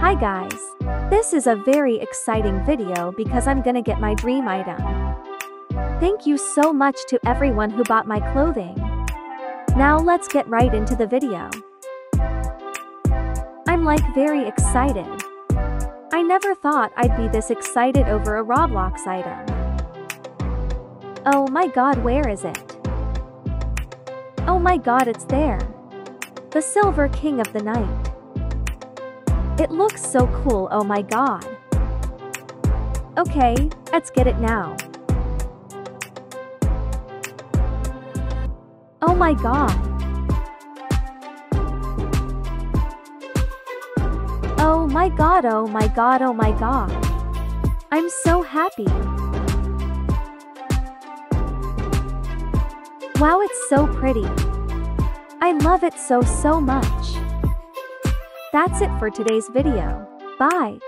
Hi guys. This is a very exciting video because I'm gonna get my dream item. Thank you so much to everyone who bought my clothing. Now let's get right into the video. I'm like very excited. I never thought I'd be this excited over a Roblox item. Oh my god where is it? Oh my god it's there. The Silver King of the Night. It looks so cool oh my god. Okay, let's get it now. Oh my god. Oh my god oh my god oh my god. I'm so happy. Wow it's so pretty. I love it so so much. That's it for today's video. Bye.